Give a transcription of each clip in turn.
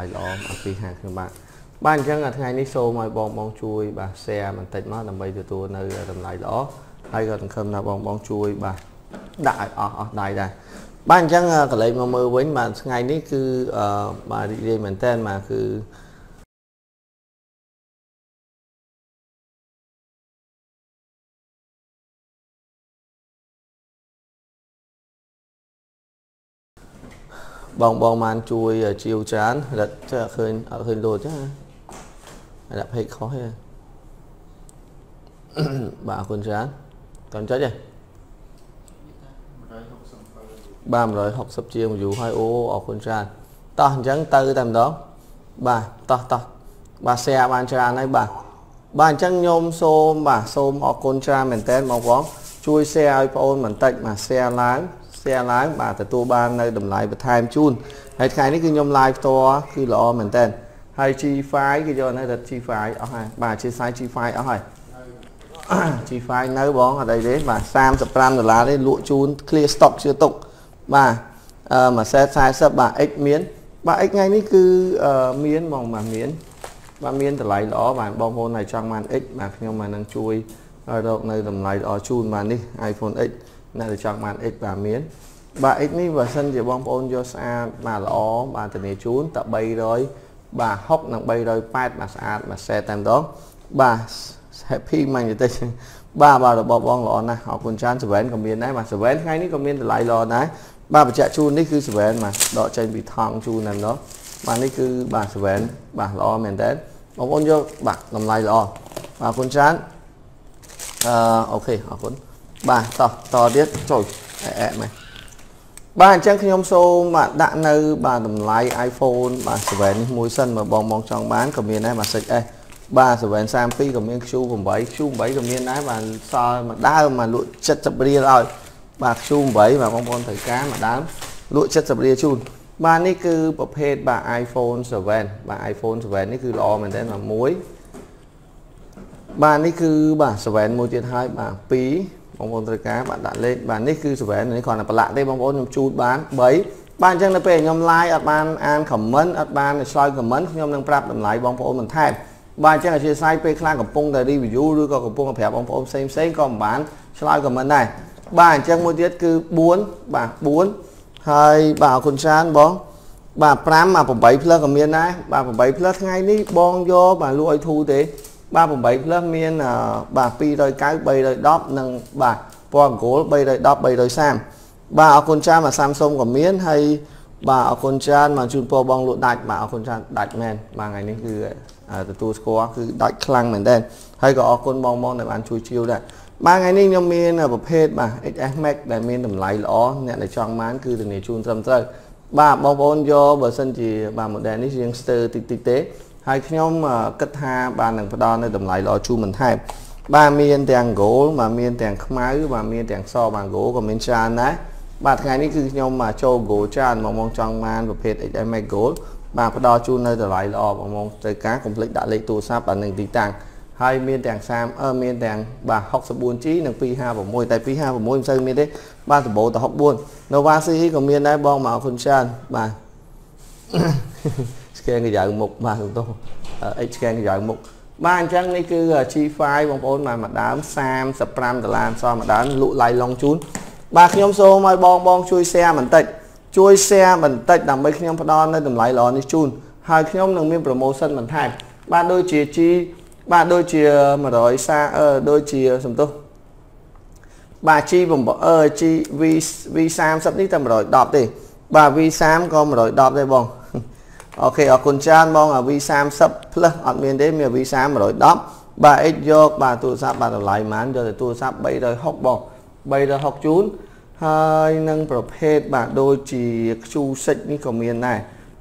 ហើយល្អអំពីហាងខ្ញុំបាទបាទអញ្ចឹងថ្ងៃនេះសូមឲ្យបងបងជួយបាទ share បន្តិចមកដើម្បីទទួលនៅតម្លៃល្អហើយក៏សង្ឃឹមថាបងបងជួយបាទដាក់ឲ្យអស់អស់ដៃដែរបាទអញ្ចឹងកន្លែងមកមើលវិញបាទថ្ងៃនេះគឺបាទរីករាយមែនតើបាទគឺ បងបងបានជួយជាវច្រើនរត់ឃើញអត់ឃើញលោតចាដាក់ពេកខុសទេបាទអរគុណច្រើនតើចុចទេបាទ160ជាង view ហើយអូអរគុណច្រើនតោះអញ្ចឹងទៅតែម្ដងបាទតោះតោះបាទ share បានច្រើនហើយបាទបាទអញ្ចឹងខ្ញុំសូមបាទសូមអរគុណច្រើនមែនតើបងប្អូនជួយ share ឲ្យបងប្អូនបន្តិចបាទ share ឡើង share ឡើងបាទទទួលបាននៅតម្លៃបន្ថែមជូនហើយថ្ងៃនេះគឺខ្ញុំ live ផ្ទាល់គឺល្អមែនតើហើយ G5 គឺយកនៅរត់ G5 អស់ហើយបាទជាសាយ G5 អស់ហើយ G5 នៅបងអត់អីទេបាទ35ដុល្លារទេលក់ជូន clear stock ជឿទុកបាទអឺមួយសេត40បាទ X មានបាទ X ថ្ងៃនេះគឺមានបងបាទមានបាទមានតម្លៃល្អបាទបងប្អូនហើយចង់បាន X បាទខ្ញុំមកនឹងជួយរកនៅតម្លៃល្អជូនបាទនេះ iPhone X អ្នកដែលចង់បាន X បាទមានបាទ X នេះបើសិនជាបងប្អូនយកស្អាតបាទល្អបាទធានាជូនតែ300បាទ60និង380បាទស្អាតមួយសេតតែម្ដងបាទ happy មិនតិចបាទបាទរបស់បងល្អណាស់អរគុណច្រើន7ក៏មានដែរបាទ7ថ្ងៃនេះក៏មានតម្លៃល្អដែរបាទបញ្ជាក់ជូននេះគឺ7បាទដកចេញពីថង់ជូនតែម្ដងបាទនេះគឺបាទ7បាទល្អមែនតើបងប្អូនយកបាទតម្លៃល្អបាទអរគុណច្រើនអឺអូខេអរគុណ បាទតោះតទៀតចូលអែអែមែនបាទអញ្ចឹងខ្ញុំសូមបាទដាក់នៅ បាទតម្លៃ iPhone បាទ7នេះមួយសិនមកបងបងចង់បានក៏មានដែរបាទ 6S បាទ732ក៏មាន Q8 Q8 ក៏មានដែរបាទសល់មួយដើមមកលក់70រៀលឲ្យបាទ Q8 បាទបងប្អូនត្រូវការមួយដើមលក់70រៀលជូនបាទនេះគឺប្រភេទបាទ iPhone 7បាទ iPhone 7នេះគឺល្អមែនទែនបាទមួយបាទនេះគឺបាទ7មួយទៀតហើយបាទ2 បងប្អូនត្រូវការបាទដាក់លេខបាទនេះគឺ7នេះគ្រាន់តែប្រឡាក់ទេបងប្អូនខ្ញុំជូតបាន3បាទអញ្ចឹងនៅពេលខ្ញុំ live អត់បានអាន comment អត់បានឆ្លើយ comment ខ្ញុំនឹងប្រាប់តម្លៃបងប្អូនបន្ថែមបាទអញ្ចឹងអធិស្ឋានពេលខ្លះកំពុងតែ review ឬក៏កំពុងតែប្រាប់បងប្អូនផ្សេងផ្សេងក៏មិនបានឆ្លើយ comment ដែរបាទអញ្ចឹងមួយទៀតគឺ4បាទ4ហើយបាទអរគុណច្រើនបងបាទ5មក8 plus ក៏មានដែរបាទ8 plus ថ្ងៃនេះបងយកបាទលក់ឲ្យធូរទេ បាទ8 plus មានបាទ290 310និងបាទពណ៌ gold 310 330បាទអរគុណច្រើនមក Samsung ក៏មានហើយបាទអរគុណច្រើនមកជូនពរបងលក់ដាច់បាទអរគុណច្រើនដាច់មែនបាទថ្ងៃនេះគឺទទួលស្គាល់គឺដាច់ខ្លាំងមែនទែនហើយក៏អរគុណបងបងដែលបានជួយជាវដែរបាទថ្ងៃនេះខ្ញុំមានប្រភេទបាទ XS Max ដែលមានតម្លៃល្អអ្នកដែលចង់បានគឺធានាជូនត្រឹមត្រូវបាទបងប្អូនយកបើសិនជាបាទ model នេះរៀងស្ទើរតិចតិចទេ ហើយខ្ញុំគិតថាបាននឹងផ្ដល់នៅតម្លៃល្អជូនបន្ថែមបាទមានទាំង gold បាទមានទាំងខ្មៅបាទមានទាំងសបាទ gold ក៏មានច្រើនដែរបាទថ្ងៃនេះគឺខ្ញុំចូល gold ច្រើនមកមកចង់បានប្រភេទ XS Max gold បាទផ្ដល់ជូននៅតម្លៃល្អបងប្អូនត្រូវការកុំភ្លេចដាក់លេខទូរស័ព្ទអានឹងទីតាំងហើយមានទាំង30អឺមានទាំងបាទ 64G និង256តែ256មិនសូវមានទេបាទសម្បូរតែ64 Nova CE ក៏មានដែរបងមកអរគុណច្រើនបាទ scan កយ៉ាងមុខបាទទោះ H scan កយ៉ាងមុខបាទអញ្ចឹងនេះគឺ G5 បងប្អូនបាទមួយដើម35ដុល្លារសល់មួយដើមលក់ឡៃឡុងជូនបាទខ្ញុំសូមឲ្យបងបងជួយ share បន្តិចជួយ share បន្តិចដើម្បីខ្ញុំផ្ដល់នៅតម្លៃល្អនេះជូនហើយខ្ញុំនឹងមាន promotion បន្ថែមបាទដូចជា G បាទដូចជា100សាអឺដូចជាសំទោសបាទ G 9អឺ G V V30 នេះតែ110ទេបាទ V30 ក៏110ដែរបង អូខេអរគុណច្រើនបង V30 plus អត់មានទេមាន V30 110បាទ X យកបាទទូរស័ព្ទបាទតម្លៃប៉ុន្មានយកទៅទូរស័ព្ទ360បង360ជូនហើយនឹងប្រភេទបាទដូចជា Q6 នេះក៏មានដែរ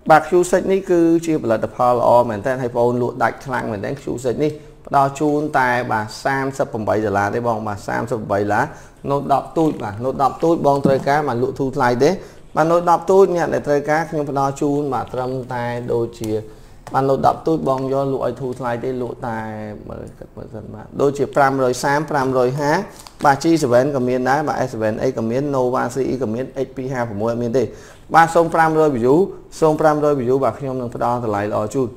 បាទ Q6 នេះគឺជាផលិតផលល្អមែនតើហើយបងលក់ដាច់ខ្លាំងមែនតើ Q6 នេះផ្ដល់ជូនតែបាទ38ដុល្លារទេបងបាទ38ដុល្លារ Note 10ទូចបាទ Note 10ទូចបងត្រូវការបាទលក់ធូរថ្លៃទេ បាទ Note 10ទូចអ្នកដែលត្រូវការខ្ញុំផ្ដល់ជូនបាទត្រឹមតែដូចជា បាន Note 10ទូចបងយកលក់ឲ្យធូរថ្លៃទេលក់តែមើលគិតមើលសិនបាទដូចជា530 550បាទ G7 ក៏មានដែរបាទ S7A ក៏មាន Nova CE ក៏មាន H256 អត់មានទេបាទសូម500 view សូម500 view បាទខ្ញុំនឹងផ្ដល់តម្លៃល្អជូន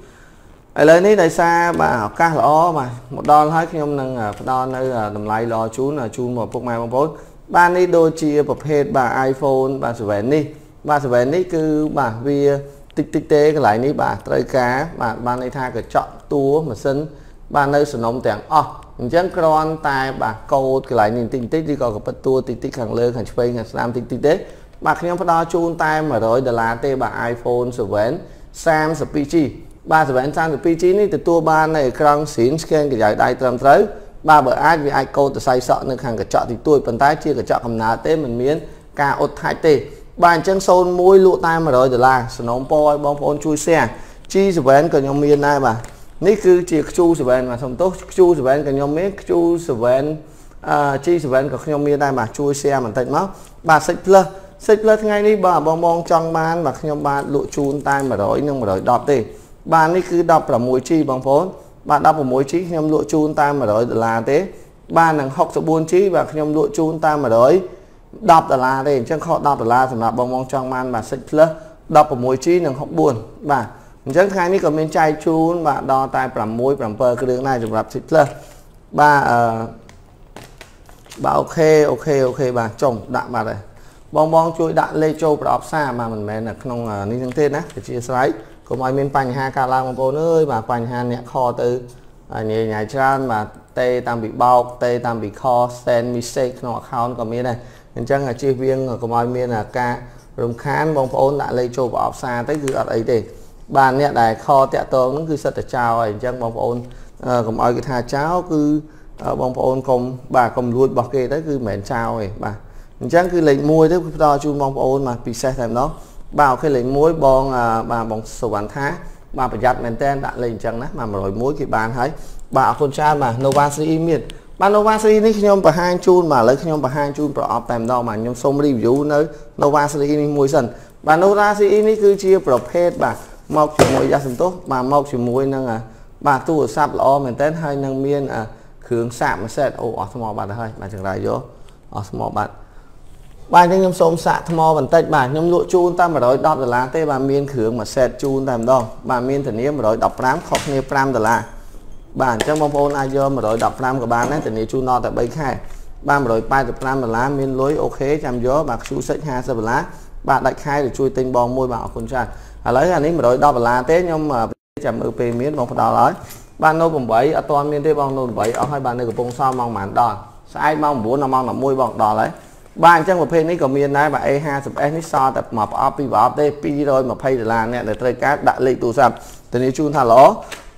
ឥឡូវនេះដោយសារបាទឱកាសល្អបាទមកដល់ហើយខ្ញុំនឹងផ្ដល់នៅតម្លៃល្អជូនជូនមកពុកម៉ែបងប្អូន បាទនេះដូចជាប្រភេទបាទ iPhone បាទ7នេះបាទ7នេះគឺបាទវាតិចតិចទេកន្លែងនេះបាទត្រូវការបាទបានន័យថាកញ្ចក់តួម៉ាស៊ីនបាទនៅសំណុំទាំងអស់អញ្ចឹងគ្រាន់តែបាទកូដកន្លែងនេះតិចតិចឬក៏កពិតតួតិចតិចខាងលើខាងឆ្វេងខាងស្ដាំតិចតិចទេបាទខ្ញុំផ្ដល់ជូនតែ100ដុល្លារទេបាទ iPhone 7 32G បាទ 732G នេះទទួលបាននៅអេក្រង់ screen scan កម្ដៅដៃត្រឹមត្រូវ បាទបើអាចវាអាចកូដទៅសៃសក់នៅខាងកញ្ចក់តិចតួចប៉ុន្តែជាកញ្ចក់កំណើតទេមិនមានការអ៊ុតថាច់ទេបាទអញ្ចឹង01លក់តែ100ដុល្លារសំណូមពរឲ្យបងប្អូនជួយ share G7 ក៏ខ្ញុំមានដែរបាទនេះគឺជា Q7 បាទសុំទោស Q7 ក៏ខ្ញុំមាន Q7 អឺ G7 ក៏ខ្ញុំមានដែរបាទជួយ share បន្តិចមកបាទ Six Plus Six Plus ថ្ងៃនេះបាទបងបងចង់បានបាទខ្ញុំបាទលក់ជូនតែ100និង110ទេបាទនេះគឺ 16G បងប្អូន បាទ 16G ខ្ញុំលក់ជូនតែ100ដុល្លារទេបាទនឹង 64G បាទខ្ញុំលក់ជូនតែ100 10ដុល្លារទេអញ្ចឹងខុស10ដុល្លារសម្រាប់បងបងចង់បានបាទ Six Plus 16G និង64បាទអញ្ចឹងថ្ងៃនេះក៏មានចែកជូនបាទដល់តែ6 7គ្រឿងដែរសម្រាប់ Six Plus បាទអឺបាទអូខេអូខេអូខេបាទចុងដាក់បាទហើយបងបងជួយដាក់លេខចូលប្រអប់សារបាទមិនមែននៅក្នុងនេះទាំងទេណាអធិស្ឋាន កុំឲ្យមានបញ្ហាកើតឡើងបងប្អូនអើយបាទបញ្ហាអ្នកខទៅញ៉ៃញ៉ៃច្រើនបាទតេតាមពីបោកតេតាមពីខ send mistake ក្នុង account ក៏មានដែរអញ្ចឹងជៀសវាងកុំឲ្យមានការរំខានបងប្អូនដាក់លេខចូលប្រអប់សារទៅគឺអត់អីទេបាទអ្នកដែលខតាក់តងហ្នឹងគឺសិតតែចោលហើយអញ្ចឹងបងប្អូនកុំឲ្យគេថាចោលគឺបងប្អូនកុំបាទកុំលួចរបស់គេទៅគឺមិនមែនចោលទេបាទអញ្ចឹងគឺលេខ1ទៅផ្ដល់ជូនបងប្អូនបាទពិសេសតែម្ដង បាទអូខេលេខ1បងបាទបងសុវណ្ណថាបាទប្រយ័ត្នមែនតើដាក់លេខអញ្ចឹងណាបាទ101គេបានហើយបាទអរគុណច្រើនបាទ Nova 3មានបាទ Nova Series នេះខ្ញុំបង្ហាញជូនបាទឥឡូវខ្ញុំបង្ហាញជូនប្រអប់តែម្ដងបាទខ្ញុំសូម review នៅ Nova Series នេះមួយសិនបាទ Nova Series នេះគឺជាប្រភេទបាទមកជាមួយយ៉ាសន្ទុះបាទមកជាមួយនឹងបាទទូរស័ព្ទល្អមែនទែនហើយនឹងមានគ្រឿងសាកមួយសេតអូអស់ថ្មបាត់ហើយបាទចង្រៃយកអស់ថ្មបាត់ បាទអញ្ចឹងខ្ញុំសូមសាកថ្មបន្តិចបាទខ្ញុំលក់ជូនតាម110ដុល្លារទេបាទមានគ្រឿងមួយសេតជូនតែម្ដងបាទមានធានា115ខុសគ្នា5ដុល្លារបាទអញ្ចឹងបងប្អូនអាចយក115ក៏បានដែរធានាជូនដល់តែ3ខែបាទ185ដុល្លារមានលុយអូខេចាំយកបាទ Q សិច50ដុល្លារបាទដាច់ខែទៅជួយទិញបងមួយបាទអរគុណច្រើនឥឡូវអានេះ110ដុល្លារទេខ្ញុំចាំមើលពេលមានបងផ្ដល់ហើយបាទនៅ8អត់ទាន់មានទេបងនៅ8អស់ហើយបាទនៅកំពង់សោមម៉ោងប៉ុន្មានដល់ស្អែកម៉ោង9ដល់ម៉ោង11បងដល់ហើយ បាទអញ្ចឹងប្រភេទនេះក៏មានដែរបាទ A50S នេះសល់តែមកប្រអប់ពីប្រអប់ទេ220ដុល្លារអ្នកដែលត្រូវការដាក់លេខទូរស័ព្ទធានាជូនថាល្អ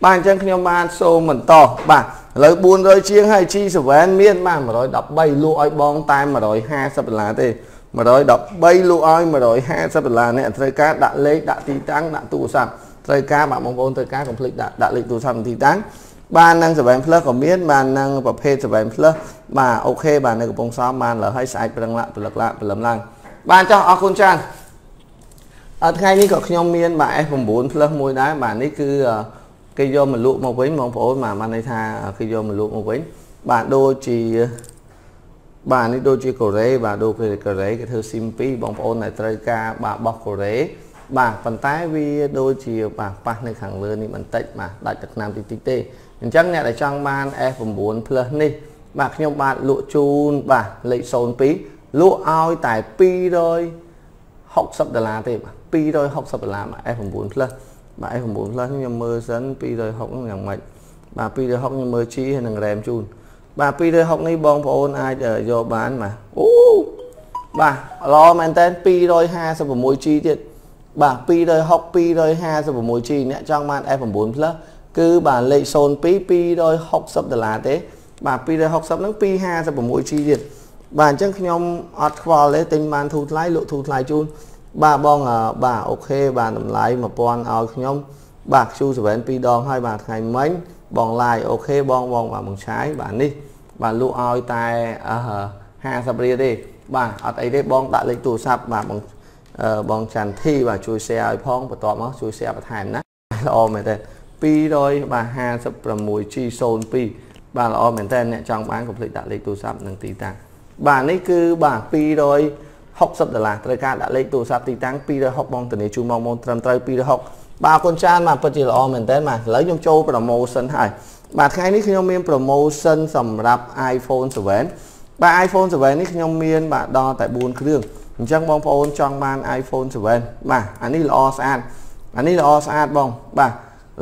បាទអញ្ចឹងខ្ញុំបានសូមបន្តបាទឥឡូវ400ជាងហើយ G7 មានបាទ113លក់ឲ្យបងតែ150ដុល្លារទេ113លក់ឲ្យ150ដុល្លារអ្នកត្រូវការដាក់លេខដាក់ទីតាំងដាក់ទូរស័ព្ទត្រូវការបាទបងប្អូនត្រូវការកុំភ្លេចដាក់ដាក់លេខទូរស័ព្ទទីតាំង បាននឹង7 plus ក៏មានបាននឹងប្រភេទ7 plus បាទអូខេបាទនៅកំពង់សោមបានលើឲ្យស្អែកប្រឹងឡាក់ព្រលឹកឡាក់ព្រលឹមឡើងបានចោះអរគុណច្រើនអត់ថ្ងៃនេះក៏ខ្ញុំមានបាទ S9 plus មួយដែរបាទនេះគឺគេយកមកលក់មកវិញបងប្អូនបាទបានន័យថាគេយកមកលក់មកវិញបាទដូចជាបាទនេះដូចជាកូរ៉េបាទដូចជាកូរ៉េគេធ្វើស៊ីម2បងប្អូនដែលត្រូវការបាទបោះកូរ៉េ បាទប៉ុន្តែវាដូចជាបាទប៉ះនៅខាងលើនេះបន្តិចបាទដាច់ទឹកឆ្នាំតិចតិចទេអញ្ចឹងអ្នកដែលចង់បាន F9 Plus នេះ បាទខ្ញុំបាទលក់ជូនបាទលេខ02លក់ឲ្យតែ260ដុល្លារទេបាទ260ដុល្លារបាទ F9 Plus បាទ F9 Plus ខ្ញុំមើលសិន260ហ្នឹងយ៉ាងម៉េចបាទ260ខ្ញុំមើលជីហើយនឹង RAM ជូនបាទ260នេះបងប្អូនអាចយកបានបាទអូបាទល្អមែនតើ 256G ទៀត បាទ260 256G អ្នកចង់បាន F9 Plus គឺបាទលេខ02 260ដុល្លារទេ បាទ260ហ្នឹង 256G ទៀតបាទអញ្ចឹងខ្ញុំអត់ខ្វល់ទេទិញបានធូរថ្លៃលក់ធូរថ្លៃជូនបាទបងបាទអូខេបាទតម្លៃ1000ឲ្យខ្ញុំ បាទ Q7 2ដងហើយបាទថ្ងៃមិញបងឡាយអូខេបងបងបាទបងឆាយបាទនេះ បាទលក់ឲ្យតែ50រៀលទេបាទអត់អីទេបងដាក់លេខទូរស័ព្ទបាទបង បងច័ន្ទធីបាទជួយ share ឲ្យផងបន្ទាប់មកជួយ share បន្ថែមណាល្អមែនទេ200បាទ 56G02 បាទល្អមែនតើអ្នកចង់បានកុំភ្លេចដាក់លេខទូរស័ព្ទនិងទីតាំងបាទនេះគឺបាទ200 60ដុល្លារត្រូវការដាក់លេខទូរស័ព្ទទីតាំង260បងធានាជូនបងប្អូនត្រឹមត្រូវ260បាទអរគុណច្រើនបាទពិតជាល្អមែនតើបាទឥឡូវខ្ញុំចូល promotion ហើយបាទថ្ងៃនេះខ្ញុំមាន promotion សម្រាប់ iPhone 7បាទ iPhone 7នេះខ្ញុំមានបាទដល់តែ4គ្រឿង អញ្ចឹងបងប្អូនចង់បាន iPhone 7បាទអានេះល្អស្អាតអានេះល្អស្អាតបងបាទ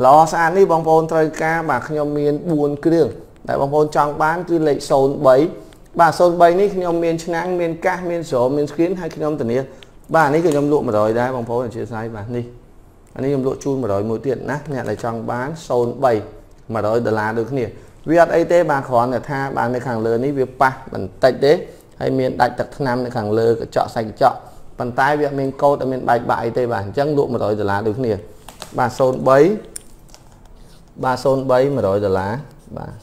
ល្អស្អាតនេះបងប្អូនត្រូវការបាទខ្ញុំមាន4គ្រឿងដែលបងប្អូនចង់បានគឺលេខ03បាទ03នេះខ្ញុំមានឆ្នាំងមានកាសមានស្រោមមាន screen ហើយខ្ញុំធានាបាទនេះក៏ខ្ញុំលក់100ដែរបងប្អូនអធិស្ឋានបាទនេះអានេះខ្ញុំលក់ជូន100មួយទៀតណាអ្នកដែលចង់បាន03 100ដុល្លារដូចគ្នាវាអត់អីទេបាទគ្រាន់តែថាបាទនៅខាងលើនេះវាប៉ះបន្តិចទេ ហើយមានដាច់ទឹកថ្នាំនៅខាងលើកញ្ចក់សាច់កញ្ចក់ប៉ុន្តែវាមានកូដអត់មានបែកបាក់អីទេបាទអញ្ចឹងលក់100ដុល្លារដូចគ្នាបាទ03បាទ03 100ដុល្លារបាទ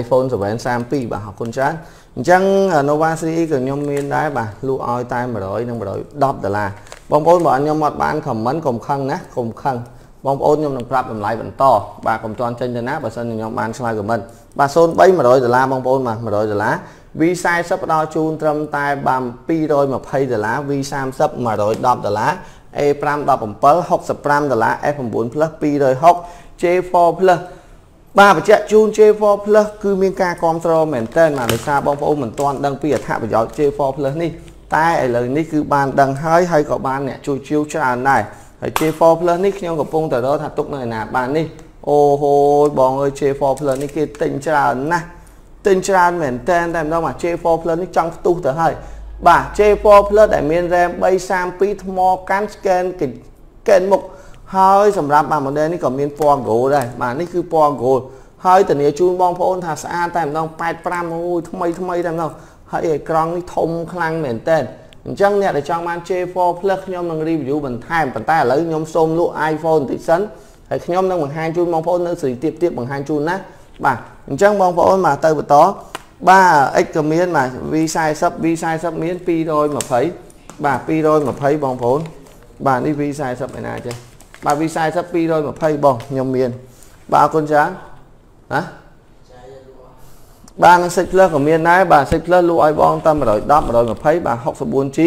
iPhone 7 32បាទអរគុណច្រើនអញ្ចឹង Nova Series ក៏ខ្ញុំមានដែរបាទលក់ឲ្យតែ100និង110ដុល្លារបងប្អូនបើខ្ញុំអត់បាន comment កុំខឹងណាកុំខឹងបងប្អូនខ្ញុំនឹងប្រាប់តម្លៃបន្តបាទកុំទាន់ចេញទៅណាបើសិនខ្ញុំបានឆ្លើយខមមិនបាទ03 100ដុល្លារបងប្អូនបាទ100ដុល្លារ V40 ផ្ដល់ជូនត្រឹមតែបាន220ដុល្លារ V30 110ដុល្លារ A5 17 65ដុល្លារ F9 Plus 260 J4 Plus បាទបញ្ជាក់ជូន J4 Plus គឺមានការគ្រប់គ្រងមែនតើបាទដោយសារបងប្អូនមិនទាន់ដឹងពីអត្ថប្រយោជន៍ J4 Plus នេះតែឥឡូវនេះគឺបានដឹងហើយហើយក៏បានអ្នកជួយជាវច្រើនដែរហើយ J4 Plus នេះខ្ញុំកំពុងតែរកថាទុកនៅឯណាបាននេះអូហូយបងអើយ J4 Plus នេះគេទិញច្រើនណាស់ ទិញច្រើនមែនតែតែម្ដងបាទ J4 Plus នេះចង់ផ្ទុះទៅហើយបាទ J4 Plus ដែលមាន RAM 332ថ្មកាន់ scan កេនមុខហើយសម្រាប់បាទ model នេះក៏មានពណ៌ gold ដែរបាទនេះគឺពណ៌ gold ហើយធានាជូនបងប្អូនថាស្អាតតែម្ដង85អូយថ្មីថ្មីតែម្ដងហើយអេក្រង់នេះធំខ្លាំងមែនតើអញ្ចឹងអ្នកដែលចង់បាន J4 Plus ខ្ញុំនឹង review បន្ថែមប៉ុន្តែឥឡូវខ្ញុំសូមលក់ iPhone បន្តិចសិនហើយខ្ញុំនឹងបង្ហាញជូនបងប្អូននៅសេរីទៀតទៀតបង្ហាញជូនណា បាទអញ្ចឹងបងប្អូនមកទៅបន្តបាទ X ក៏មានបាទ V40 V40 មាន220បាទ220បងប្អូនបាទនេះ V40 ឯណាចេះបាទ V40 220បងខ្ញុំមានបាទអរគុណច្រើនណាបាទនឹង Six Plus ក៏មានដែរបាទ Six Plus លក់ឲ្យបងតាម110 120បាទ 64G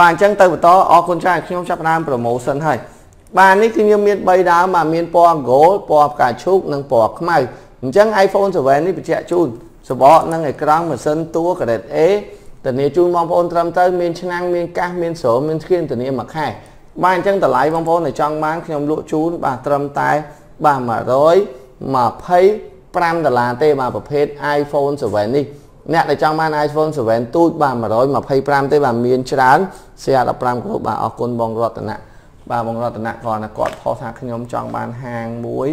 បាទអញ្ចឹងទៅបន្តអរគុណច្រើនខ្ញុំចាប់ផ្ដើម promotion ហើយបាទនេះគឺខ្ញុំមាន3ដើមបាទមានពណ៌ gold ពណ៌ផ្កាឈូកនិងពណ៌ខ្មៅ អញ្ចឹង iPhone 7នេះបញ្ជាក់ជូនសបកនិងអេក្រង់ម៉ាស៊ីនតួ Grade A ធានាជូនបងប្អូនត្រឹមត្រូវមានឆ្នាំងមានកាសមានស្រោមមានស្គ្រីនធានាមួយខែបាទអញ្ចឹងតម្លៃបងប្អូនដែលចង់បានខ្ញុំលក់ជូនបាទត្រឹមតែបាទ120 5ដុល្លារទេបាទប្រភេទ iPhone 7នេះអ្នកដែលចង់បាន iPhone 7ទូចបាទ125ទេបាទមានច្រើន share 15គ្រូបាទអរគុណបងរតនៈបាទបងរតនៈគាត់ណាគាត់ផុសថាខ្ញុំចង់បានហាងមួយ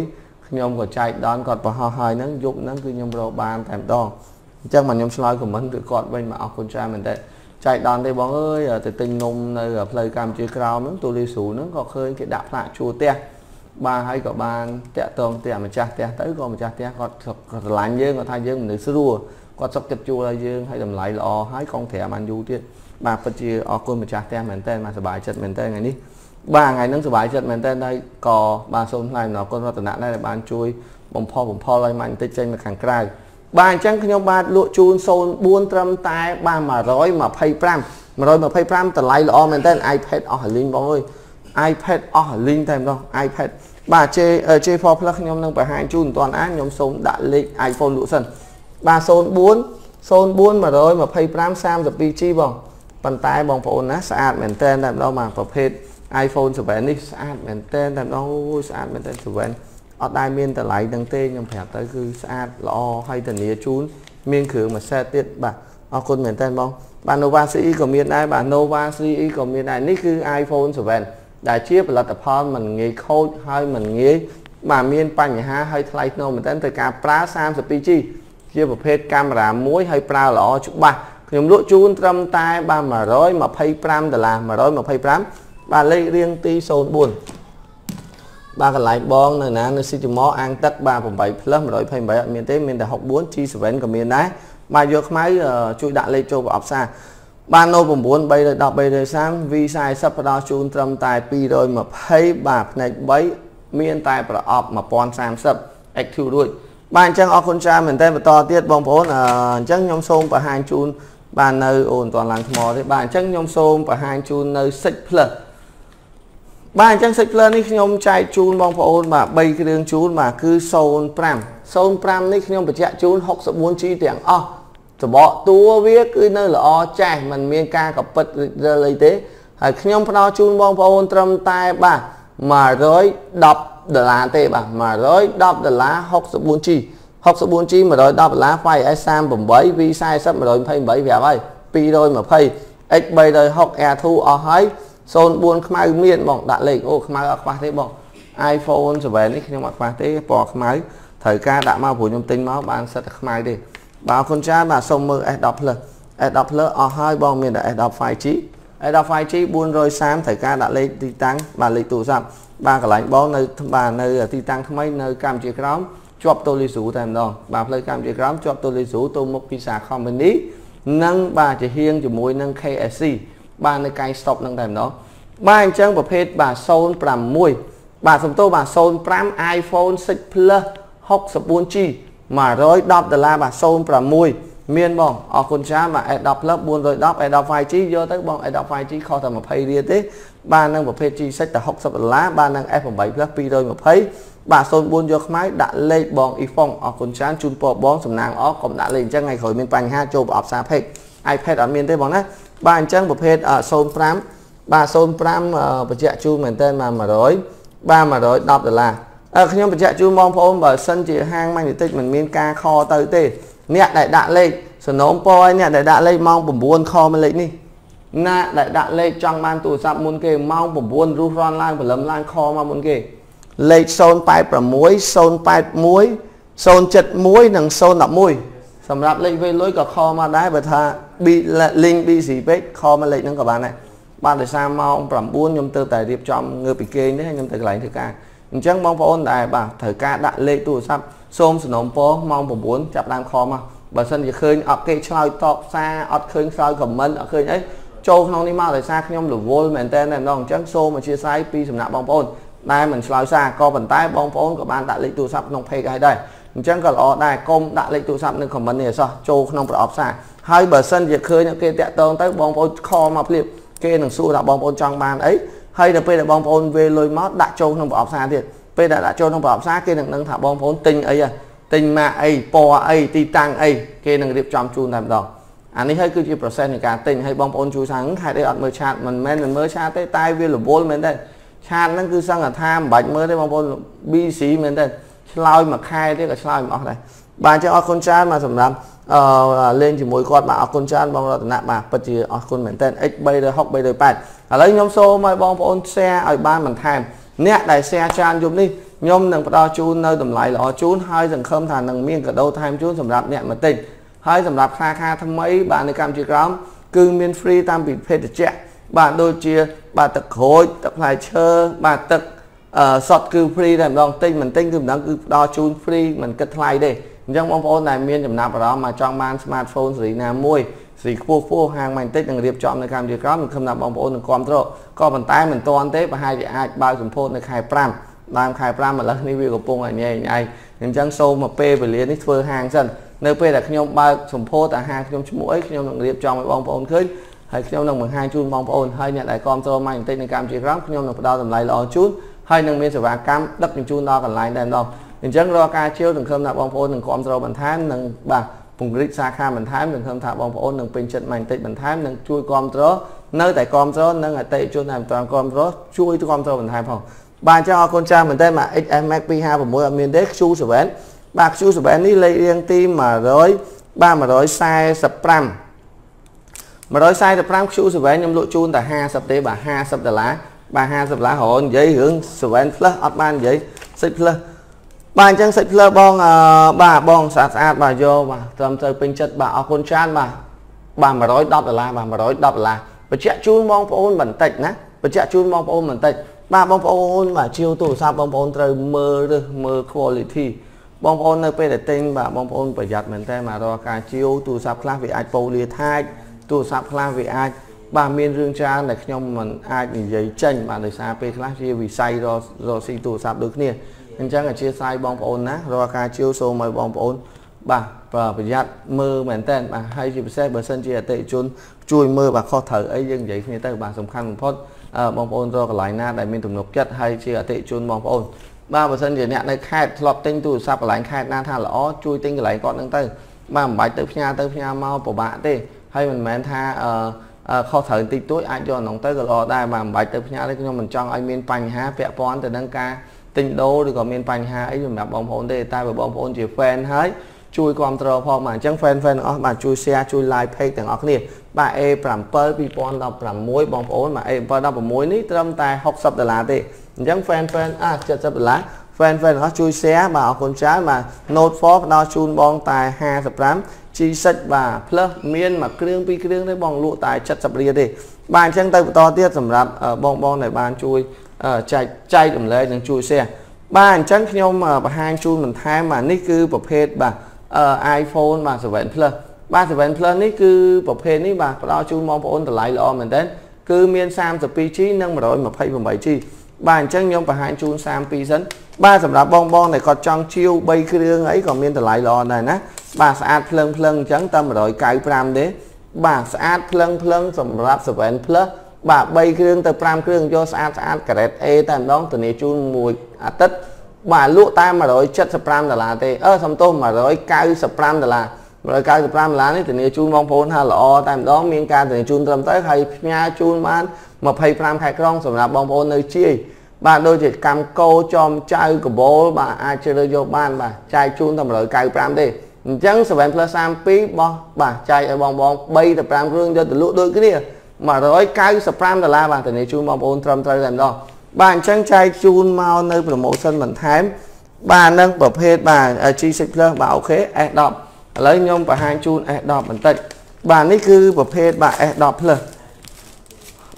ខ្ញុំក៏ចែកដនគាត់ប្រហោះហើយហ្នឹងយប់ហ្នឹងគឺខ្ញុំរកបានតែម្ដងអញ្ចឹងមកខ្ញុំឆ្លើយខមមិនគឺគាត់វិញមកអរគុណច្រើនមែនតើចែកដនទេបងអើយទៅទិញនំនៅផ្លូវកម្ពុជាក្រោមហ្នឹងទូលីស៊ូហ្នឹងក៏ឃើញគេដាក់ផ្លាកជួផ្ទះបាទហើយក៏បានតាក់ទងផ្ទះម្ចាស់ផ្ទះទៅក៏ម្ចាស់ផ្ទះគាត់ស្រឡាញ់យើងគាត់ថាយើងមនុស្សស្រួលគាត់សុខចិត្តជួលឲ្យយើងឲ្យតម្លៃល្អហើយកងត្រាបានយូរទៀតបាទពិតជាអរគុណម្ចាស់ផ្ទះមែនតើបាទសប្បាយចិត្តមែនតើថ្ងៃនេះ បាទថ្ងៃហ្នឹងសប្បាយចិត្តមែនតើហើយក៏បាទសូមថ្លែងអំណរគុណរតនៈដែរដែលបានជួយបំផុសបំផុលឲ្យម៉ាញ់បន្តិចចេញមកខាងក្រៅបាទអញ្ចឹងខ្ញុំបាទលក់ជូន04ត្រឹមតែបាទ125 125តម្លៃល្អមែនតើ iPad អស់លីងបងអើយ iPad អស់លីងតែម្ដង iPad បាទ J J4 Plus ខ្ញុំនឹងបង្ហាញជូនមិនទាន់អានខ្ញុំសូមដាក់លេខ iPhone លក់សិនបាទ04 04 125 32G បងប៉ុន្តែបងប្អូនណាស្អាតមែនតើតែម្ដងបាទប្រភេទ iPhone 7នេះស្អាតមែនតើតែម្ដងអូយស្អាតមែនតើ7អត់ដែលមានតម្លៃនឹងទេខ្ញុំប្រាប់ទៅគឺស្អាតល្អហើយធានាជូនមានគ្រឿងមួយសេតទៀតបាទអរគុណមែនតើបងបាទ Nova CE ក៏មានដែរបាទ Nova CE ក៏មានដែរនេះគឺ iPhone 7ដែលជាផលិតផលមិនងាយខូចហើយមិនងាយបាទមានបញ្ហាហើយថ្លៃថ្នូរមែនទែនត្រូវការប្រើ 32G ជាប្រភេទកាមេរ៉ាមួយហើយប្រើល្អច្បាស់ខ្ញុំលក់ជូនត្រឹមតែបាទ125ដុល្លារ125 បាទលេខរៀងទី04បាទកន្លែងបងនៅណានៅស៊ីជមអាងទឹកបាទ8 plus 128អត់មានទេមានតែ 64G7 ក៏មានដែរបាទយកខ្មៅជួយដាក់លេខចូលប្រអប់សារបាននៅ9 310 330 V40 ផ្ដល់ជូនត្រឹមតែ220បាទផ្នែក3មានតែប្រអប់1030 Active រួចបាទអញ្ចឹងអរគុណច្រើនមែនតើបន្តទៀតបងប្អូនអញ្ចឹងខ្ញុំសូមបង្ហាញជូនបាទនៅអូនមិនទាន់ឡើងថ្មទេបាទអញ្ចឹងខ្ញុំសូមបង្ហាញជូននៅ Six Plus បាទអញ្ចឹង Six Plus នេះខ្ញុំចែកជូនបងប្អូនបាទ3គ្រឿងជូនបាទគឺ05 05នេះខ្ញុំបញ្ជាក់ជូន 64G ទាំងអស់សបកតួវាគឺនៅល្អចាស់มันមានការកពិតរិលអីទេហើយខ្ញុំផ្ដល់ជូនបងប្អូនត្រឹមតែបាទ110ដុល្លារទេបាទ110ដុល្លារ 64G 64G 110ដុល្លារ 5S 38 V40 128ប្រាប់ហើយ220 X 360 Air 2 អស់ហើយ 04ខ្មៅមានបងដាក់លេខអូខ្មៅអត់ខ្វះទេបង iPhone 7នេះខ្ញុំអត់ខ្វះទេពណ៌ខ្មៅត្រូវការដាក់មកព្រោះខ្ញុំទិញមកបានសិតតែខ្មៅទេបាទអរគុណច្រើនបាទសូមមើល S10 Plus S10 Plus អស់ហើយបងមានតែ S10 5G S10 5G 430ត្រូវការដាក់លេខទីតាំងបាទលេខទូរស័ព្ទបាទកន្លែងបងនៅបាទនៅទីតាំងថ្មីនៅកម្ពុជាក្រោមជាប់តូលីស៊ូតែម្ដងបាទផ្លូវកម្ពុជាក្រោមជាប់តូលីស៊ូទៅមុខពីសា company និងបាទជាហៀងជាមួយនឹង KSC បាទនៅកែង stop នឹងតែម្ដងបាទអញ្ចឹងប្រភេទបាទ06បាទសំទោបាទ05 iPhone 6 Plus 64G 110ដុល្លារបាទ06មានបងអរគុណច្រើនបាទ S10 Plus 410 S10 5G យកទៅបង S10 5G ខុសតែ20រៀលទេបាទនឹងប្រភេទ G6 តែ60ដុល្លារបាទនឹង S8 Plus 220បាទ04យកខ្មៅដាក់លេខបងអ៊ីហ្វុងអរគុណច្រើនជូនពរបងសំណាងអរកុំដាក់លេខអញ្ចឹងថ្ងៃក្រោយមានបញ្ហាចូលប្រអប់សារ Page iPad អត់មានទេបងណា បាទអញ្ចឹងប្រភេទ05បាទ05បញ្ជាក់ជូនមែនតើមក100បាទ110ដុល្លារខ្ញុំបញ្ជាក់ជូនបងប្អូនបើសិនជាហាងម៉ាញ់តិចមិនមានការខទៅទេអ្នកដែលដាក់លេខសនំពរឲ្យអ្នកដែលដាក់លេខម៉ោង9ខមកលេខនេះណាដែលដាក់លេខចង់បានទូរស័ព្ទមុនគេម៉ោង9រុះរាន់ឡើងព្រលឹមឡើងខមកមុនគេលេខ086 081 071និង011សម្រាប់លេខវេលុយក៏ខមកដែរបើថា link BC ពេកខមកលេខហ្នឹងក៏បានដែរបានដោយសារម៉ោង9ខ្ញុំទៅតែរៀបចំងើបពីគេនេះខ្ញុំទៅកន្លែងធ្វើការអញ្ចឹងបងប្អូនដែរបាទត្រូវការដាក់លេខទូរស័ព្ទសូមសំណូមពរម៉ោង9ចាប់ដើមខមកបើសិនជាឃើញអត់គេឆ្លើយតបសារអត់ឃើញឆ្លើយខមមិនអត់ឃើញអីចូលក្នុងនេះមកដោយសារខ្ញុំរវល់មែនតើតែម្ដងអញ្ចឹងសូមអធិស្ឋានពីសំណាក់បងប្អូនដែលមិនឆ្លើយសារក៏ប៉ុន្តែបងប្អូនក៏បានដាក់លេខទូរស័ព្ទក្នុង page ឲ្យដែរ អញ្ចឹងក៏ល្អដែរកុំដាក់លេខទូរស័ព្ទនៅ comment នេះឲ្យសោះចូលក្នុងប្រអប់សារហើយបើសិនជាឃើញគេតាក់ទងទៅបងប្អូនខមកភ្លាមគេនឹងសួរថាបងប្អូនចង់បានអីហើយដល់ពេលដែលបងប្អូនវេលុយមកដាក់ចូលក្នុងប្រអប់សារទៀតពេលដែលដាក់ចូលក្នុងប្រអប់សារគេនឹងដឹងថាបងប្អូនទិញអីទិញម៉ាកអីពណ៌អីទីតាំងអីគេនឹងរៀបចំជូនតែម្ដងអានេះហើយគឺជា process នៃការទិញហើយបងប្អូនជួយថាហេតុអីអត់មើលឆាតមិនមែនមិនមើលឆាតទេតែវារវល់មែនទេឆាតហ្នឹងគឺសង្កថាមិនបាច់មើលទេបងប្អូន BC មែនទេ ឆ្លើយមួយខែទៀតក៏ឆ្លើយមិនអស់ដែរបាទអញ្ចឹងអរគុណច្រើនមកសម្រាប់អឺលេងជាមួយគាត់បាទអរគុណច្រើនបងរតនៈបាទពិតជាអរគុណមែនតើ X 360 308ឥឡូវខ្ញុំសូមឲ្យបងប្អូន share ឲ្យបានបន្ថែមអ្នកដែល share ច្រើនយប់នេះខ្ញុំនឹងផ្ដល់ជូននៅតម្លៃល្អជូនហើយសង្ឃឹមថានឹងមានកាដូថែមជូនសម្រាប់អ្នកមកទិញហើយសម្រាប់ខ្លាខាថ្មីបាទនៅកម្ពុជាក្រោមគឺមាន free តាមពីភេទជ្ជៈបាទដូចជា បាទទឹកក្រូចទឹកផ្លែឈើបាទទឹកអឺ សតគឺ free តែម្ដងទិញមិនទិញគឺម្ដងគឺផ្ដល់ជូន free មិនគិតថ្លៃទេអញ្ចឹងបងប្អូនដែលមានចំណាប់អារម្មណ៍មកចង់បាន smartphone ស៊េរីណាមួយស្រីខ្ពស់ខ្ពស់ហាងម៉ាញ់តិចនឹងរៀបចំនៅកម្ពុជាក្រោមនឹងខំថាបងប្អូននឹងគ្រប់គ្រងក៏ប៉ុន្តែមិនទាន់ទេប្រហែលជាអាចបើកសម្ពោធនៅខែ5ដើមខែ5ម្លឹះនេះវាកំពុងតែញ៉ៃញ៉ៃអញ្ចឹងសូមមកពេលវេលានេះធ្វើហាងសិននៅពេលដែលខ្ញុំបើកសម្ពោធអាហារខ្ញុំឈ្មោះអីខ្ញុំនឹងរៀបចំឲ្យបងប្អូនឃើញហើយខ្ញុំនឹងបង្ហាញជូនបងប្អូនហើយអ្នកដែលគ្រប់គ្រងម៉ាញ់តិចនៅកម្ពុជាក្រោមខ្ញុំនឹងផ្ដល់តម្លៃល្អជូន ហើយនឹងមានសេវាកម្មដឹកជញ្ជូនដល់កន្លែងដែរម្ដងអញ្ចឹងរាល់ការជឿសង្ឃឹមថាបងប្អូននឹងគ្រប់គ្រងបន្ថែមនិងបាទពង្រីកសាខាបន្ថែមសង្ឃឹមថាបងប្អូននឹងពេញចិត្តម៉ាញ់តិចបន្ថែមនិងជួយគ្រប់គ្រងនៅតែគ្រប់គ្រងនិងអតិថិជនដែលមិនទាន់គ្រប់គ្រងជួយគ្រប់គ្រងបន្ថែមផងបាទអញ្ចឹងអរគុណច្រើនមែនទែនបាទ XS Max 256អត់មានទេ Q7 បាទ Q7 នេះលេខរៀងទី100បាទ145 145 Q7 ខ្ញុំលក់ជូនតែ50ទេបាទ50ដុល្លារ បាទ50ដុល្លាររហនិយាយរឿង7 plus អត់បាននិយាយ6 plus បាទអញ្ចឹងសាច់ភ្លើបងបាទបងស្អាតស្អាតបាទយកបាទត្រឹមត្រូវពេញចិត្តបាទអរគុណច្រើនបាទបាទ110ដុល្លារបាទ110ដុល្លារបញ្ជាក់ជូនបងប្អូនបន្តិចណាបញ្ជាក់ជូនបងប្អូនបន្តិចបាទបងប្អូនបាទជាវទូរស័ព្ទបងប្អូនត្រូវមើលរើសមើល quality បងប្អូននៅពេលដែលទិញបាទបងប្អូនប្រយ័ត្នមែនតើមករកការជាវទូរស័ព្ទខ្លះវាអាចប៉ូលាថាច់ទូរស័ព្ទខ្លះវាអាច បាទមានរឿងច្រើនដែលខ្ញុំមិនអាចនិយាយចេញបាទដោយសារពេលខ្លះជាវិស័យររស៊ីទូរស័ព្ទដូចគ្នាអញ្ចឹងអធិស្ឋានបងប្អូនណារាល់ការជួសូមឲ្យបងប្អូនបាទប្រយ័ត្នមើលមែនតើបាទហើយជាពិសេសបើសិនជាអតិថិជនជួយមើលបាទខុសត្រូវអីយើងនិយាយគ្នាទៅបាទសំខាន់បំផុតបងប្អូនរកកន្លែងណាដែលមានទំនុកចិត្តហើយជាអតិថិជនបងប្អូនបាទបើសិនជាអ្នកនៅខេត្តធ្លាប់ទិញទូរស័ព្ទកន្លែងខេត្តណាថាល្អជួយទិញកន្លែងគាត់ហ្នឹងទៅបាទមិនបាច់ទៅផ្ញើទៅផ្ញើមកពិបាកទេហើយមិនមែនថាអឺ ខុសត្រូវបន្តិចតួចអាចយកក្នុងទៅក៏ល្អដែរបាទមិនបាច់ទៅផ្ញើទេខ្ញុំមិនចង់ឲ្យមានបញ្ហាពាក់ព័ន្ធទៅនឹងការទិញដូរឬក៏មានបញ្ហាអីសម្រាប់បងប្អូនទេតែបើបងប្អូនជា fan ហើយជួយគ្រប់គ្រងផងបាទអញ្ចឹង fan fan ទាំងអស់បាទជួយ share ជួយ like page ទាំងអស់គ្នាបាទ A7 2016បងប្អូនបាទ A7 16នេះត្រឹមតែ60ដុល្លារទេអញ្ចឹង fan fan អា70ដុល្លារ fan fan ទាំងអស់ជួយ share បាទអរគុណច្រើនបាទ Note 4ផ្ដល់ជូនបងតែ55 G6 បាទ plus មានមួយគ្រឿងពីរគ្រឿងទេបងលក់តែ70រៀលទេបាទអញ្ចឹងទៅបន្តទៀតសម្រាប់បងបងដែលបានជួយចែកចែករំលែកនិងជួយ share បាទអញ្ចឹងខ្ញុំបង្ហាញជូនបន្ថែមបាទនេះគឺប្រភេទបាទ iPhone បាទ7 Plus បាទ7 Plus នេះគឺប្រភេទនេះបាទផ្ដល់ជូនបងប្អូនតម្លៃល្អមែនទែនគឺមាន 32G និង 128G បាទអញ្ចឹងខ្ញុំបង្ហាញជូន32សិនបាទសម្រាប់បងបងដែលគាត់ចង់ជាវ3គ្រឿងអីក៏មានតម្លៃល្អដែរណា បាទស្អាតភ្លឹងភ្លឹងអញ្ចឹងតែ195ទេបាទស្អាតភ្លឹងភ្លឹងសម្រាប់7 Plus បាទ3គ្រឿងទៅ5គ្រឿងយកស្អាតស្អាតការ៉េត A តែម្ដងធានាជូនមួយអាទិត្យបាទលក់តែ175ដុល្លារទេអឺសំទោស195ដុល្លារ195ដុល្លារនេះធានាជូនបងប្អូនថាល្អតែម្ដងមានការធានាជូនត្រឹមត្រូវហើយផ្ញើជូនបាន25ខែក្រុងសម្រាប់បងប្អូននៅជាយបាទដូចជាកម្មកោចំចៅកបោលបាទអាចជ្រើសយកបានបាទចែកជូនតែ195ទេ អញ្ចឹង7 plus 32បោះបាទចែកឲ្យបងបង3ទៅ5គ្រឿងយកទៅលក់ដូចគ្នា195ដុល្លារបាទធានាជូនបងប្អូនត្រឹមត្រូវតែម្ដងបាទអញ្ចឹងចែកជូនមកនៅ promotion បន្ថែមបាទនឹងប្រភេទបាទ G6 Plus បាទអូខេ S10 ឥឡូវខ្ញុំបង្ហាញជូន S10 បន្តិចបាទនេះគឺប្រភេទបាទ S10 Plus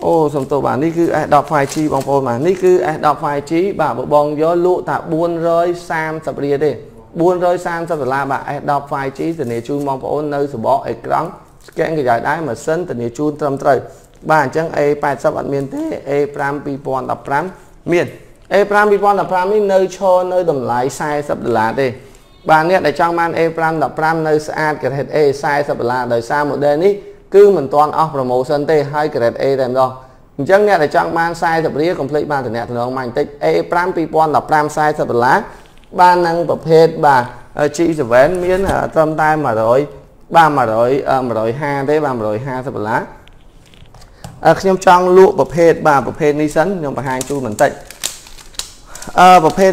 អូសំទោសបាទនេះគឺ S10 5G បងប្អូនបាទនេះគឺ S10 5G បាទបើបងយកលក់តែ430រៀលទេ 430ដុល្លារបាទ S10 5G ធានាជូនបងប្អូននៅសបកអេក្រង់ស្កែនក្រយដៃម៉ាស៊ីនធានាជូនត្រឹមត្រូវបាទអញ្ចឹង A80 អត់មានទេ A5 2015មាន A5 2015នេះនៅឈរនៅតម្លៃ40ដុល្លារទេបាទអ្នកដែលចង់បាន A5 15នៅស្អាត grade A 40ដុល្លារដោយសារ model នេះគឺមិនទាន់អស់ promotion ទេហើយ grade A តែម្ដងអញ្ចឹងអ្នកដែលចង់បាន40រៀល complete បានតំណែងតំណងមកបន្តិច A5 2015 40ដុល្លារ បាននឹងប្រភេទបាទ G7 មានត្រឹមតែ100បាទ100 150ទេបាទ150ដុល្លារខ្ញុំចង់លក់ប្រភេទបាទប្រភេទនេះសិនខ្ញុំបង្ហាញជូនបន្តិចអឺប្រភេទ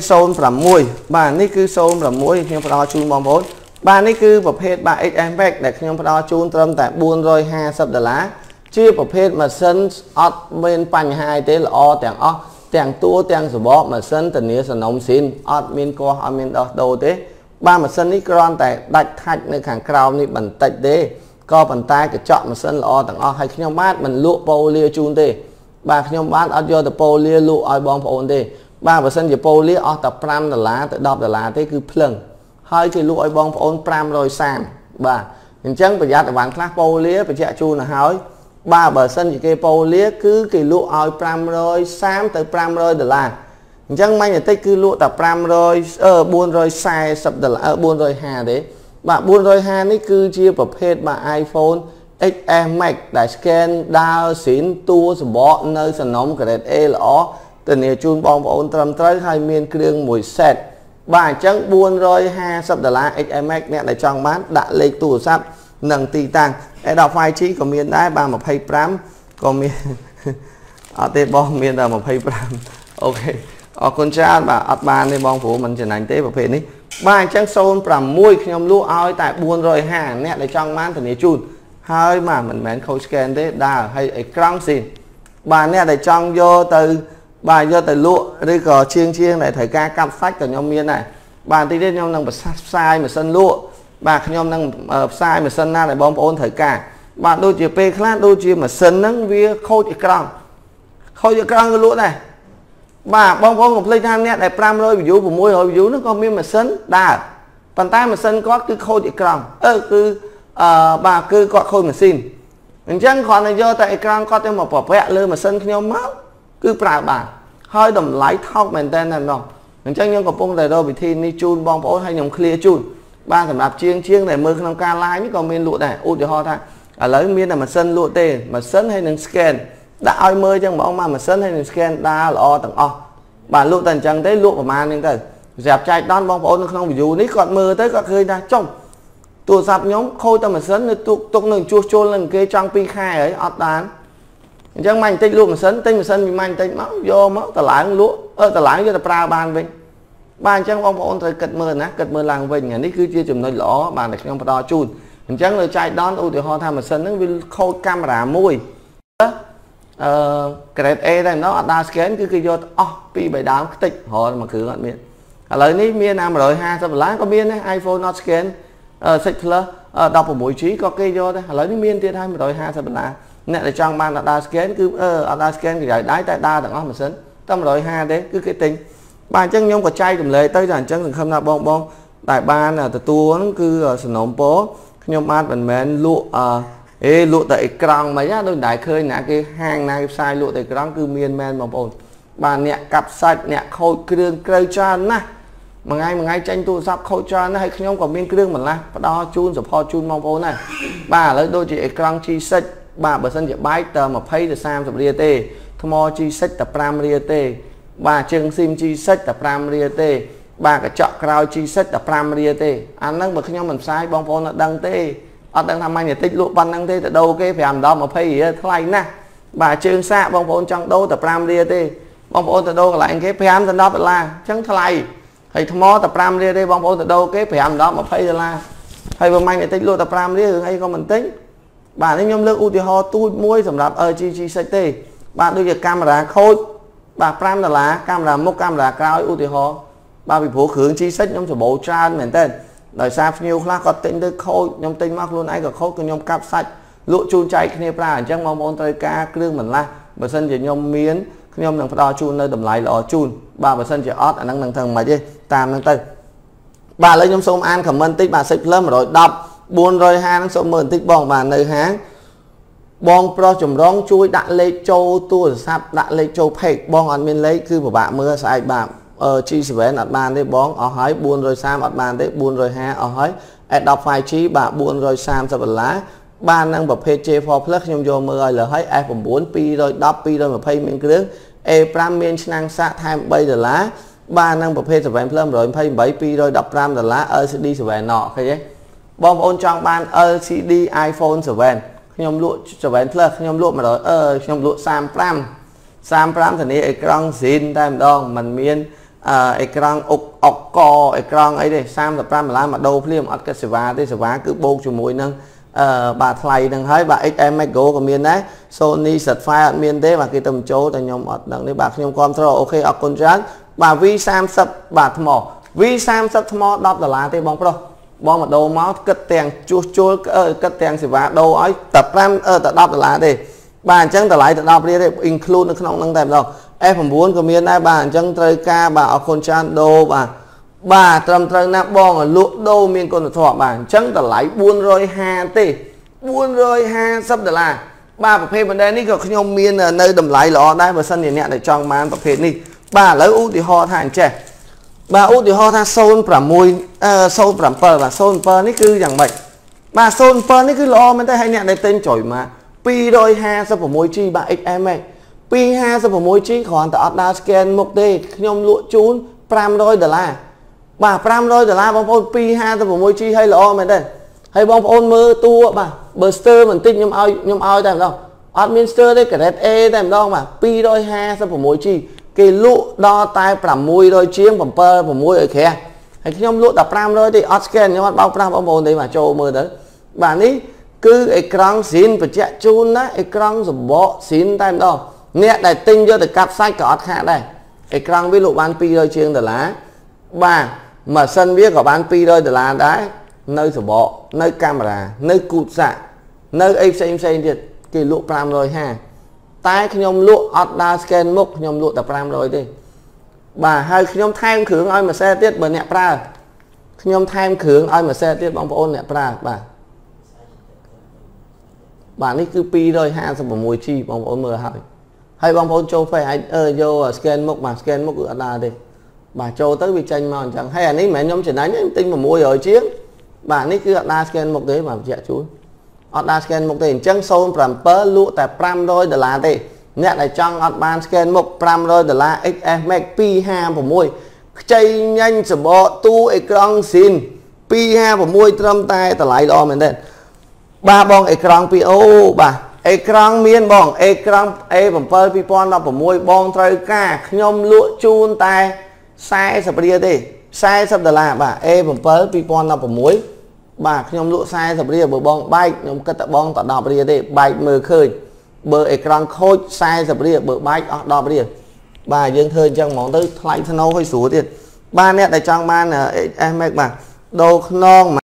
06បាទនេះគឺ06ខ្ញុំផ្ដល់ជូនបងប្អូនបាទនេះគឺប្រភេទបាទ XM Max ដែលខ្ញុំផ្ដល់ជូនត្រឹមតែ450ដុល្លារជាប្រភេទម៉ាស៊ីនអត់មានបញ្ហាទេល្អទាំងអស់ ទាំងតួទាំងសបកម៉ាស៊ីនធានាសំណុំស៊ីនអត់មានកោះអត់មានដោះដូរទេ បាទម៉ាស៊ីននេះគ្រាន់តែដាច់ខាច់នៅខាងក្រោមនេះបន្តិចទេក៏ប៉ុន្តែកញ្ចក់ម៉ាស៊ីនល្អទាំងអស់ហើយខ្ញុំបាទមិនលក់ប៉ូលាជូនទេ បាទខ្ញុំបាទអត់យកទៅប៉ូលាលក់ឲ្យបងប្អូនទេ បាទបើសិនជាប៉ូលាអស់តែ5ដុល្លារទៅ10ដុល្លារទេគឺភ្លឹងហើយគេលក់ឲ្យបងប្អូន530បាទអញ្ចឹងប្រយ័ត្នអីវ៉ាន់ខ្លះប៉ូលាបញ្ជាក់ជូនទៅហើយ បាទបើសិនជាគេប៉ូលាគឺគេលក់ឲ្យ530ទៅ500ដុល្លារអញ្ចឹងម៉ាញ់តិចគឺលក់តែ500អឺ440ដុល្លារ450ទេបាទ450នេះគឺជាប្រភេទបាទ iPhone XS Max ដែល scan ដើរស៊ីនតួសបកនៅសំណុំ grade A ល្អធានាជូនបងប្អូនត្រឹមត្រូវហើយមានគ្រឿងមួយ set បាទអញ្ចឹង450ដុល្លារ XS Max អ្នកដែលចង់បានដាក់លេខទូរស័ព្ទ និងទីតាំង A15 5G ក៏មានដែរបាទ25ក៏មានអត់ទេបងមានតែ25អូខេអរគុណច្រើនបាទអត់បានទេបងព្រោះมันចំណាញ់ទេប្រភេទនេះបាទអញ្ចឹង06ខ្ញុំលក់ឲ្យតែ450អ្នកដែលចង់បានធានាជូនហើយបាទមិនមែនខូច scan ទេដើរហើយអេក្រង់ស៊ីនបាទអ្នកដែលចង់យកទៅបាទយកទៅលក់ឬក៏ជាងជាងដែលត្រូវការកាប់សាច់ក៏ខ្ញុំមានដែរបាទទីនេះខ្ញុំនឹងផ្សាយម៉ាស៊ីនលក់ បាទខ្ញុំនឹងផ្សាយម៉ាស៊ីនណាដែលបងប្អូនត្រូវការបាទដូចជាពេលខ្លះដូចជាម៉ាស៊ីនហ្នឹងវាខូចអេក្រង់ខូចអេក្រង់ក៏លក់ដែរបាទបងប្អូនកុំភ្លេចថាអ្នកដែល500 view 600 view ហ្នឹងក៏មានម៉ាស៊ីនដើរប៉ុន្តែម៉ាស៊ីនគាត់គឺខូចអេក្រង់អឺគឺអឺបាទគឺគាត់ខូចម៉ាស៊ីនអញ្ចឹងគ្រាន់តែយកតែអេក្រង់គាត់ទៅមកប្រប្រាក់លើម៉ាស៊ីនខ្ញុំមកគឺប្រើបានហើយតម្លៃថោកមែនតើណាស់អញ្ចឹងខ្ញុំកំពុងតែរកវិធីនេះជូនបងប្អូនហើយខ្ញុំឃ្លាជូន បាទសម្រាប់ជាងជាងដែលមើលក្នុងការ live នេះក៏មានលក់ដែរឧទាហរណ៍ថាឥឡូវមានតែម៉ាស៊ីនលក់ទេម៉ាស៊ីនហើយនឹង scan ដាក់ឲ្យមើលចឹងបងមកម៉ាស៊ីនហើយនឹង scan ដើរល្អទាំងអស់បាទលក់តែអញ្ចឹងទេលក់ប្រហែលហ្នឹងទៅសម្រាប់ចែកដនបងប្អូននៅក្នុង view នេះគាត់មើលទៅគាត់ឃើញថាចុះទូរស័ព្ទខ្ញុំខូចតែម៉ាស៊ីននៅទុកទុកនឹងជួសជុលនឹងគេចង់2ខែហើយអត់បានអញ្ចឹងម៉ាញ់បន្តិចលក់ម៉ាស៊ីនទិញម៉ាស៊ីនពីម៉ាញ់បន្តិចមកយកមកតម្លើងលក់អឺតម្លើងយកទៅប្រើបានវិញ បាទអញ្ចឹងបងប្អូនត្រូវគិតមើលណាគិតមើលឡើងវិញនេះគឺជាចំណុចល្អបាទដែលខ្ញុំផ្ដល់ជូនអញ្ចឹងលើចែកដនឧទាហរណ៍ថាម៉ាស៊ីនហ្នឹងវាខូចកាមេរ៉ាមួយអឺ grade A តែម្ដងអត់ដើរ scan គឺគេយកអស់ពី3ដើមខ្ទេចរហមួយគ្រឿងអត់មានឥឡូវនេះមានណា150ដុល្លារក៏មានដែរ iPhone not scan 6 Plus 16G ក៏គេយកដែរឥឡូវនេះមានទៀតហើយ150ដុល្លារអ្នកដែលចង់បានអត់ដើរ scan គឺអត់ដើរ scan ក្រៅដៃតែដើរទាំងអស់ម៉ាស៊ីនតែ150ទេគឺគេទិញ បាទអញ្ចឹងខ្ញុំក៏ចែកចម្លែកទៅតែអញ្ចឹងសង្ឃឹមថាបងបងដែលបានទទួលហ្នឹងគឺសំណុំពរខ្ញុំបានមិនមែនលក់អឺអេលក់តែអេក្រង់មិនណាដូចតែឃើញណាគេហាងណាគេផ្សាយលក់តែអេក្រង់គឺមានមែនបងប្អូនបាទអ្នកកាប់សាច់អ្នកខូចគ្រឿងក្រៅច្រើនណាស់មួយថ្ងៃមួយថ្ងៃចាញ់ទូរស័ព្ទខូចច្រើនណាស់ហើយខ្ញុំក៏មានគ្រឿងបន្លាស់ផ្ដល់ជូន support ជូនបងប្អូនដែរបាទឥឡូវដូចជាអេក្រង់ G6 បាទបើសិនជាបែកត20ទៅ30រៀលទេថ្ម G6 តែ5រៀលទេ បាទជើងស៊ីម G6 តែ5រៀលទេ បាទកញ្ចក់ក្រោយ G6 តែ5រៀលទេអាហ្នឹងបើខ្ញុំមិនផ្សាយបងប្អូនអត់ដឹងទេអត់ដឹងថាម៉ាញ់តិចលក់ប៉ុណ្ណឹងទេទៅដូរគេ5ដល់20រៀលថ្លៃណាស់បាទជើងសាកបងប្អូនចង់ដូរតែ5រៀលទេបងប្អូនទៅដូរកន្លែងគេ5ដល់10ដុល្លារអញ្ចឹងថ្លៃហើយថ្មតែ5រៀលទេបងប្អូនទៅដូរគេ5ដល់20ដុល្លារហើយបើម៉ាញ់តិចលក់តែ5រៀលរឿងអីក៏មិនទិញបាទនេះខ្ញុំលើកឧទាហរណ៍ទូចមួយសម្រាប់ LG G6 ទេបាទដូចជាកាមេរ៉ាខូច បាទ5ដុល្លារកាមេរ៉ាមុខកាមេរ៉ាក្រោយឧទាហរណ៍បាទពីព្រោះគ្រឿង G6 ខ្ញុំសម្បូរច្រើនមែនតើដោយសារភ្ញៀវខ្លះគាត់ទិញទៅខូចខ្ញុំទិញមកខ្លួនឯងក៏ខូចក៏ខ្ញុំកាប់សាច់លក់ជូនចែកគ្នាប្រើអញ្ចឹងបងប្អូនត្រូវការគ្រឿងបន្លាស់បើសិនជាខ្ញុំមានខ្ញុំនឹងផ្ដល់ជូននៅតម្លៃល្អជូនបាទបើសិនជាអត់អាហ្នឹងនឹងធ្វើមិនទេតាមហ្នឹងទៅបាទឥឡូវខ្ញុំសូមអានខមមិនតិចបាទសិចផ្លឹម110 450ហ្នឹងសូមមើលបន្តិចបងបាទនៅហាង បងប្រុសចម្រងជួយដាក់លេខចូលទូរស័ព្ទដាក់លេខចូល page បងអត់មានលេខគឺពិបាកមើលស្អែកបាទ G7 អត់បានទេបងអស់ហើយ430អត់បានទេ450អស់ហើយ Adobe 5G បាទ430ដុល្លារបាននឹងប្រភេទ J4 Plus ខ្ញុំយកមើលឲ្យលើហើយ F9 210 220មានគ្រឿង A5 មានឆ្នាំងសាកថែម3ដុល្លារបាននឹងប្រភេទ7 Plus 128 215ដុល្លារ LCD 7ណឃើញទេបងប្អូនចង់បាន LCD iPhone 7 ខ្ញុំលក់7 Plus ខ្ញុំលក់100អឺខ្ញុំលក់35 35ធានាអេក្រង់ស៊ីនតែម្ដងมันមានអេក្រង់អុកអុកកអេក្រង់អីទេ35ដុល្លារមកដូរភ្លាមអត់គិតសេវាទេសេវាគឺបូកជាមួយនឹងអឺបាទថ្លៃនឹងហើយបាទ XM Go ក៏មានដែរ Sony Sapphire អត់មានទេបាទគេទៅបញ្ចូលតែខ្ញុំអត់ដឹងទេបាទខ្ញុំគ្រប់គ្រងអូខេអរគុណច្រើនបាទ V30 បាទថ្ម V30 ថ្ម10ដុល្លារទេបងប្រុស បងមកដូរមកគិតទាំងជួសជុលគិតទាំងសេវាដូរឲ្យតែ5តែ10ដុល្លារទេបាទអញ្ចឹងតម្លៃទៅ10រៀលទេ include នៅក្នុងហ្នឹងតែម្ដង F9 ក៏មានដែរបាទអញ្ចឹងត្រូវការបាទអរគុណច្រើនដូរបាទបាទត្រឹមត្រូវណាស់បងលក់ដូរមានគុណធម៌បាទអញ្ចឹងតម្លៃ450ទេ450ដុល្លារបាទប្រភេទបណ្ដេនេះក៏ខ្ញុំមាននៅតម្លៃល្អដែរបើសិនជាអ្នកដែលចង់បានប្រភេទនេះបាទឥឡូវឧទាហរណ៍ថាអញ្ចេះ បាទឧទាហរណ៍ថា06អឺ07បាទ07នេះគឺយ៉ាងម៉េចបាទ07នេះគឺល្អមែនទេហើយអ្នកដែលទិញចុយមក 256G បាទ XM ឯង 256G គ្រាន់តែអត់ដើរ scan មុខទេខ្ញុំលក់ជូន500ដុល្លារបាទ500ដុល្លារបងប្អូន 256G ហើយល្អមែនទេហើយបងប្អូនមើលតួបាទបើ stir បន្តិចខ្ញុំឲ្យខ្ញុំឲ្យតែម្ដងអត់មាន stir ទេ grade A តែម្ដងបាទ 256G គេលក់ដល់តែ600ជាង7 6ឲ្យក្រាស់ហើយខ្ញុំលក់តែ500ទេអត់ scan ខ្ញុំអត់បោកប្រាស់បងប្អូនទេបាទចូលមើលទៅបាទនេះគឺអេក្រង់ស៊ីនបញ្ជាក់ជូនណាអេក្រង់សម្បកស៊ីនតែម្ដងអ្នកដែលទិញយកទៅកាប់សាច់ក៏អត់ខាតដែរអេក្រង់វាលក់បាន200ជាងដុល្លារបាទម៉ាស៊ីនវាក៏បាន200ដុល្លារដែរនៅសបកនៅកាមេរ៉ានៅគូតសាក់នៅអីផ្សេងផ្សេងទៀតគេលក់550 តែខ្ញុំលក់អត់ដើរ scan មុខខ្ញុំលក់តែ500ទេបាទហើយខ្ញុំថែមគ្រឿងឲ្យមួយសែទៀតបើអ្នកប្រើខ្ញុំថែមគ្រឿងឲ្យមួយសែទៀតបងប្អូនអ្នកប្រើបាទបាទនេះគឺ 256G បងប្អូនមើលហើយហើយបងប្អូនចូល Face អាចអឺយក scan មុខបាទ scan មុខគឺអត់ដើរទេបាទចូលទៅវាចេញមកអញ្ចឹងហើយអានេះមិនមែនខ្ញុំចំណាញ់ទេទិញ600ជាងបាទនេះគឺអត់ដា scan មុខទេបាទបញ្ជាក់ជូន អត់ដា scan មុខទេអញ្ចឹង07លក់តែ500ដុល្លារទេអ្នកដែលចង់អត់បាន scan មុខ500ដុល្លារ XS Max 256ខ្ចីញញសបកទូអេក្រង់ស៊ីន256ត្រឹមតែតម្លៃល្អមែនទេបាទបងអេក្រង់2អូបាទអេក្រង់មានបងអេក្រង់ A7 2016បងត្រូវការខ្ញុំលក់ជូនតែ40រៀលទេ40ដុល្លារបាទ A7 2016 បាទខ្ញុំលក់40រៀលបើបងបែកខ្ញុំគិតតែបងតែ10រៀលទេបែកមើលឃើញបើអេក្រង់ខូច40រៀលបើបែកអស់10រៀលបាទយើងធ្វើអញ្ចឹងហ្មងទៅថ្លៃធ្នូឲ្យស្រួលទៀតបាទអ្នកដែលចង់បាន S Max បាទដូរខ្នង